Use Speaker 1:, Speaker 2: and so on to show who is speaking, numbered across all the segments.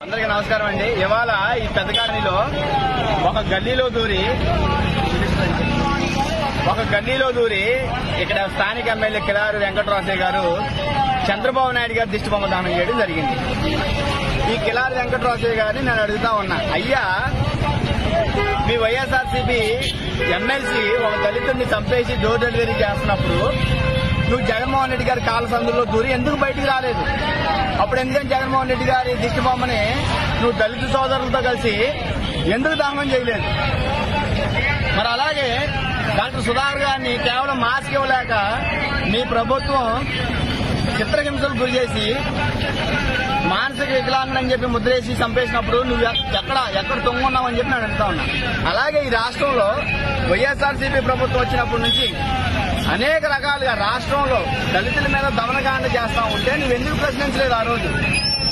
Speaker 1: అందరికీ నమస్కారం అండి. ఇవాళ ఈ పెద్దకాలనీలో ఒక గల్లీలో దూరి ఒక గల్లీలో దూరి ఇక్కడ స్థానిక ఎమ్మెల్యే కిలారు వెంకటరాజయ్య గారు చంద్రబాబు నాయుడు గారి దిష్టి బొమ్మ దానం చేయడం జరిగింది. ఈ కిలారు వెంకటరాజయ్య గారిని నేను అడుగుతా ఉన్నా. అయ్యా మీ వైఎస్ఆర్సీపీ ఎమ్మెల్సీ ఒక దళితుడిని చంపేసి డోర్ డెలివరీ చేస్తున్నప్పుడు నువ్వు జగన్మోహన్ రెడ్డి గారి కాల సందులో దూరి ఎందుకు బయటికి రాలేదు? అప్పుడు ఎందుకని జగన్మోహన్ రెడ్డి గారి దిష్టి బొమ్మని నువ్వు దళిత సోదరులతో కలిసి ఎందుకు దహనం చేయలేదు? మరి అలాగే డాక్టర్ సుధాకర్ గారిని కేవలం మాస్క్ ఇవ్వలేక మీ ప్రభుత్వం చిత్రహింసలు గురి చేసి మానసిక వికలాంగులని చెప్పి ముద్రేసి చంపేసినప్పుడు నువ్వు ఎక్కడ ఎక్కడ ఎక్కడ అని చెప్పి నేను అడుగుతా ఉన్నా. అలాగే ఈ రాష్ట్రంలో వైఎస్ఆర్సీపీ ప్రభుత్వం వచ్చినప్పటి నుంచి అనేక రకాలుగా రాష్ట్రంలో దళితుల మీద దమనకాండ చేస్తా ఉంటే నువ్వెందుకు ప్రశ్నించలేదు ఆ రోజు?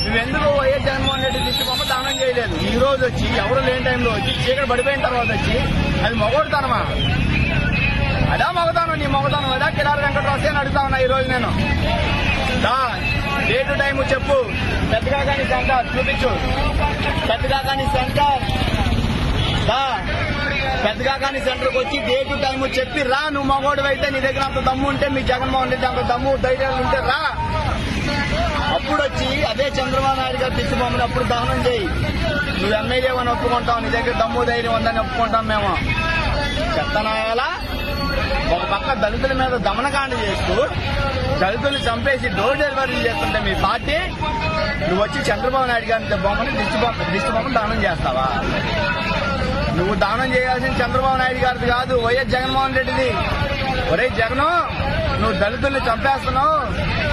Speaker 1: నువ్వెందుకు వైఎస్ జగన్మోహన్ రెడ్డి దిష్టి బొమ్మ దానం చేయలేదు? ఈ రోజు వచ్చి ఎవరు లేని టైంలో వచ్చి చీకటి పడిపోయిన తర్వాత వచ్చి అది మొగొడతానమా? అదా మొగతాను నీ మొగతాను అదా? కిలారి వెంకటరాసే అని అడుగుతా ఉన్నా ఈ రోజు నేను. డే టు టైం చెప్పు. పెద్దగా కానీ సెంటర్ చూపించు. పెద్దగా కానీ సెంటర్. పెద్దగా కానీ సెంటర్కి వచ్చి డే టు టైం చెప్పి రా. నువ్వు మగోడు అయితే నీ దగ్గర అంత దమ్ము ఉంటే మీ జగన్మోహన్ రెడ్డి అంత దమ్ము ధైర్యాలు ఉంటే రా. అప్పుడు వచ్చి అదే చంద్రబాబు నాయుడు గారు తెచ్చి అప్పుడు దహనం చేయి. నువ్వు ఎమ్మెల్యే అని ఒప్పుకుంటావు నీ దగ్గర దమ్ము ధైర్యం ఉందని ఒప్పుకుంటాం మేము. చెత్తనాయాలా ఒక పక్క దళితుల మీద దమనకాండ చేస్తూ దళితుల్ని చంపేసి డోర్ డెలివరీ చేస్తుంటే మీ పార్టీ నువ్వు వచ్చి చంద్రబాబు నాయుడు గారి బొమ్మని దిష్టి బొమ్మ దిష్టి బొమ్మ దానం చేస్తావా? నువ్వు దానం చేయాల్సిన చంద్రబాబు నాయుడు గారిది కాదు వైఎస్ జగన్మోహన్ రెడ్డిది. ఒరే జగన్ నువ్వు దళితుల్ని చంపేస్తున్నావు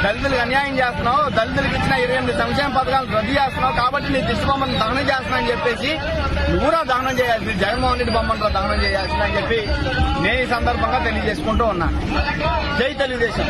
Speaker 1: దళితులకు అన్యాయం చేస్తున్నావు దళితులకు ఇచ్చిన ఇరవై ఎనిమిది సంక్షేమ పథకాలు రద్దు చేస్తున్నావు కాబట్టి నీ దిష్టి బొమ్మను దహనం చేస్తున్నా అని చెప్పేసి నువ్వురా దహనం చేయాల్సి జగన్మోహన్ రెడ్డి బొమ్మను దహనం చేయాల్సింది అని చెప్పి నేను ఈ సందర్భంగా తెలియజేసుకుంటూ ఉన్నా జై తెలుగుదేశం.